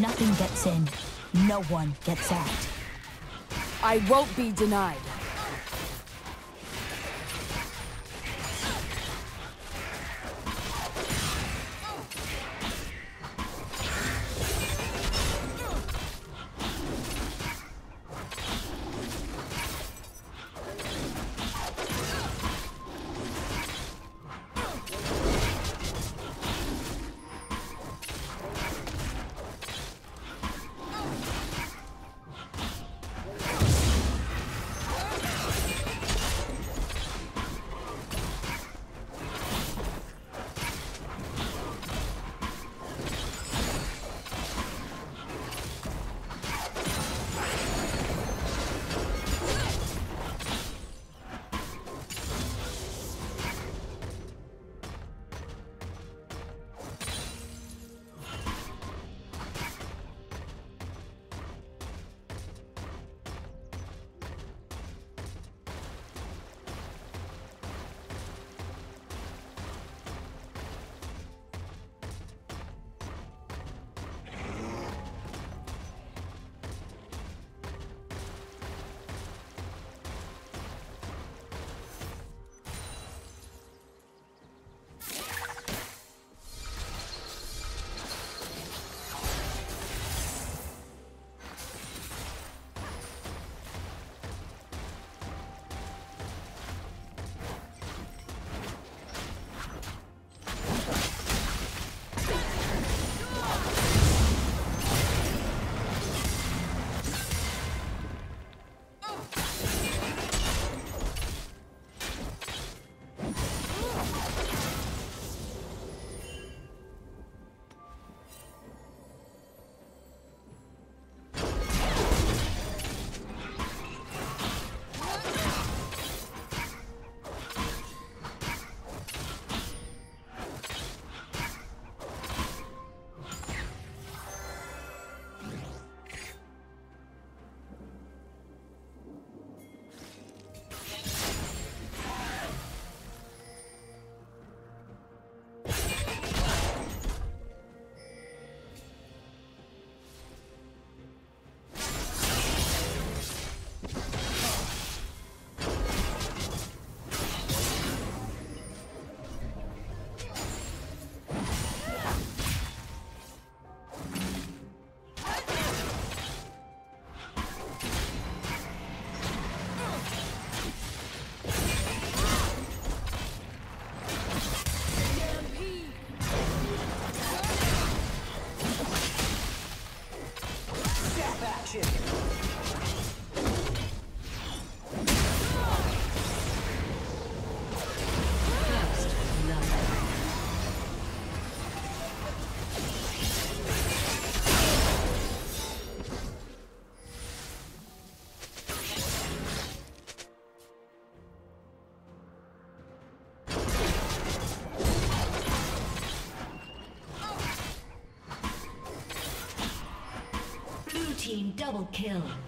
Nothing gets in. No one gets out. I won't be denied. Kill.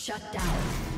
Shut down.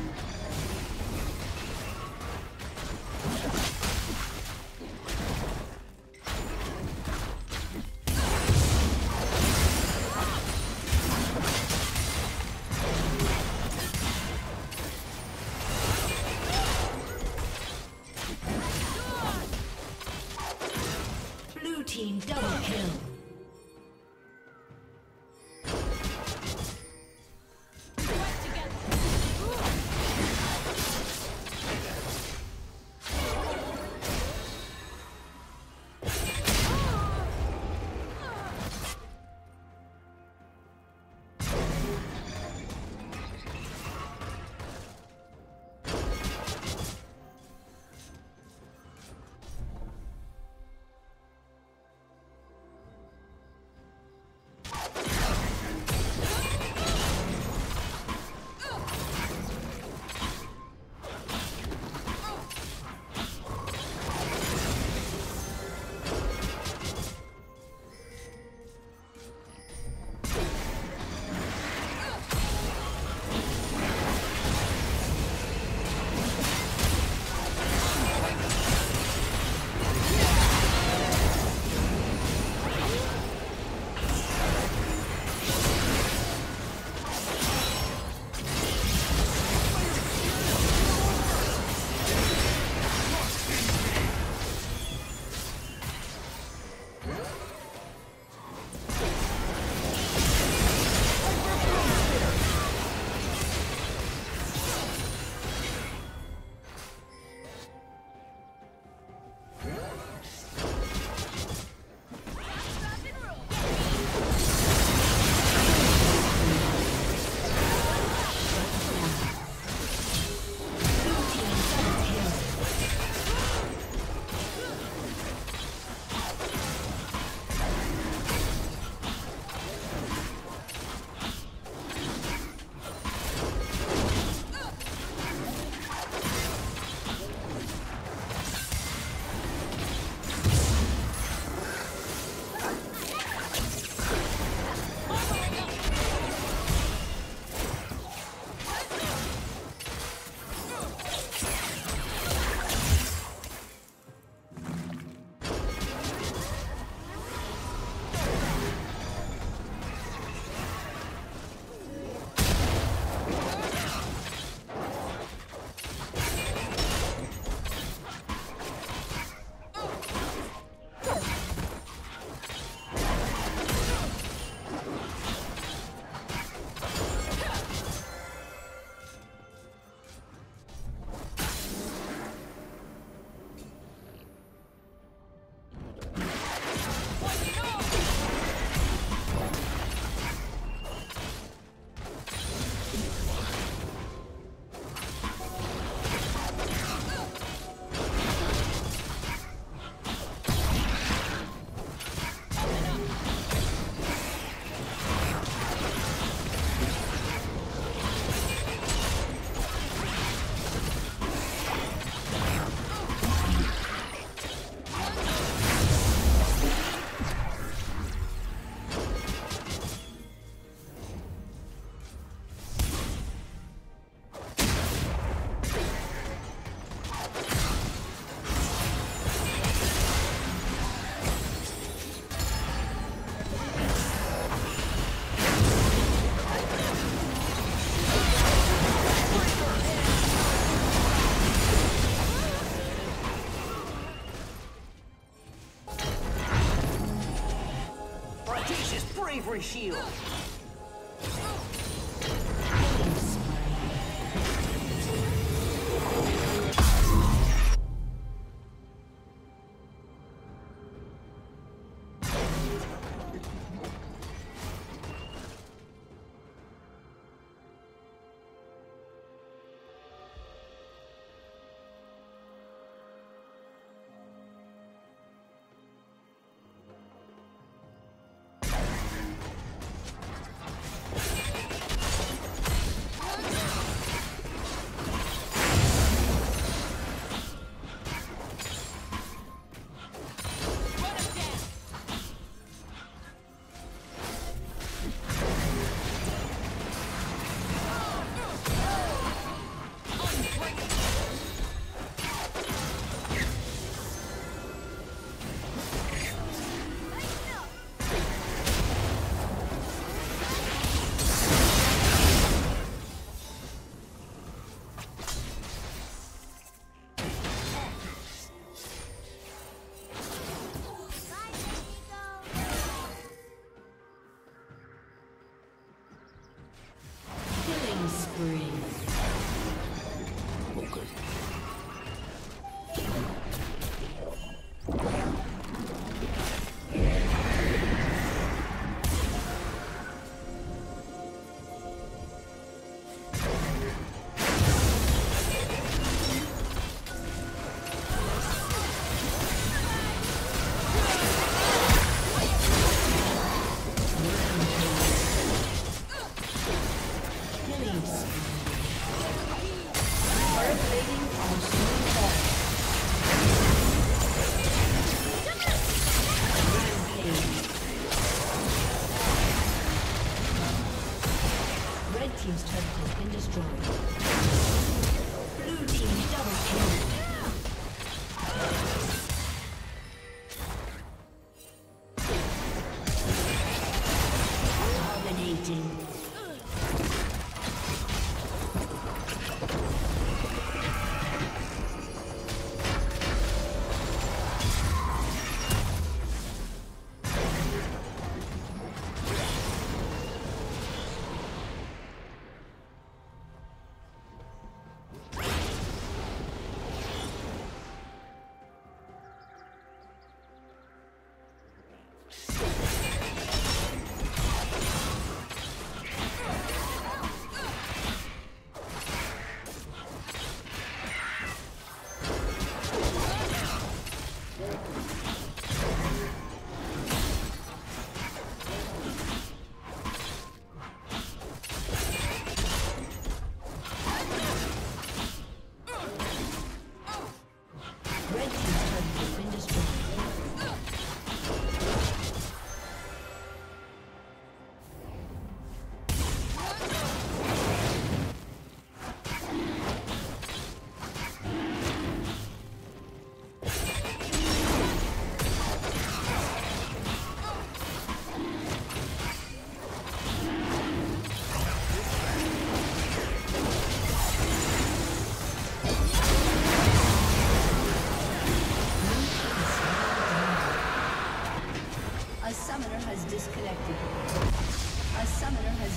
Shield.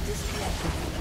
Disconnected.